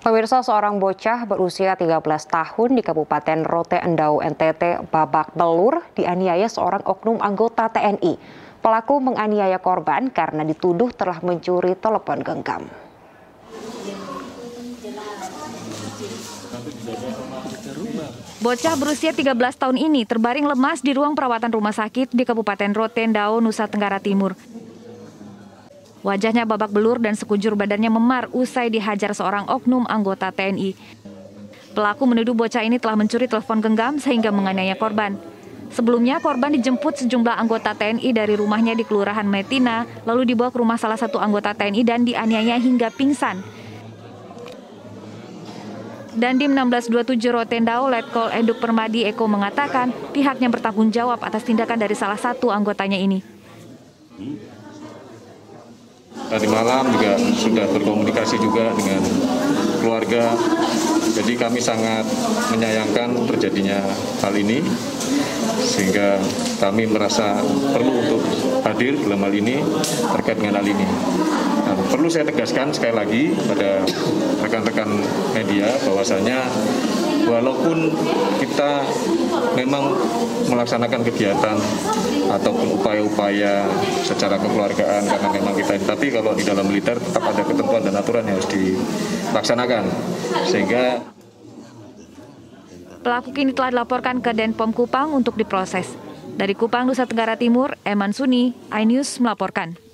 Pemirsa seorang bocah berusia 13 tahun di Kabupaten Rote Endau NTT babak belur dianiaya seorang oknum anggota TNI. Pelaku menganiaya korban karena dituduh telah mencuri telepon genggam. Bocah berusia 13 tahun ini terbaring lemas di ruang perawatan rumah sakit di Kabupaten Rotendao, Nusa Tenggara Timur. Wajahnya babak belur dan sekujur badannya memar usai dihajar seorang oknum anggota TNI. Pelaku menuduh bocah ini telah mencuri telepon genggam sehingga menganiaya korban. Sebelumnya, korban dijemput sejumlah anggota TNI dari rumahnya di Kelurahan Metina, lalu dibawa ke rumah salah satu anggota TNI dan dianiaya hingga pingsan. Dan di 1627 Rotendao, Letkol Eduk Permadi Eko mengatakan pihaknya bertanggung jawab atas tindakan dari salah satu anggotanya ini. Tadi malam juga sudah berkomunikasi juga dengan keluarga. Jadi kami sangat menyayangkan terjadinya hal ini sehingga kami merasa perlu untuk hadir dalam hal ini terkait dengan hal ini. Nah, perlu saya tegaskan sekali lagi pada rekan-rekan media bahwasanya walaupun kita memang melaksanakan kegiatan ataupun upaya-upaya secara kekeluargaan karena memang kita tapi kalau di dalam militer tetap ada ketentuan dan aturan yang harus dilaksanakan sehingga Pelaku kini telah dilaporkan ke Denpom Kupang untuk diproses. Dari Kupang, Nusa Tenggara Timur, Eman Suni, iNews melaporkan.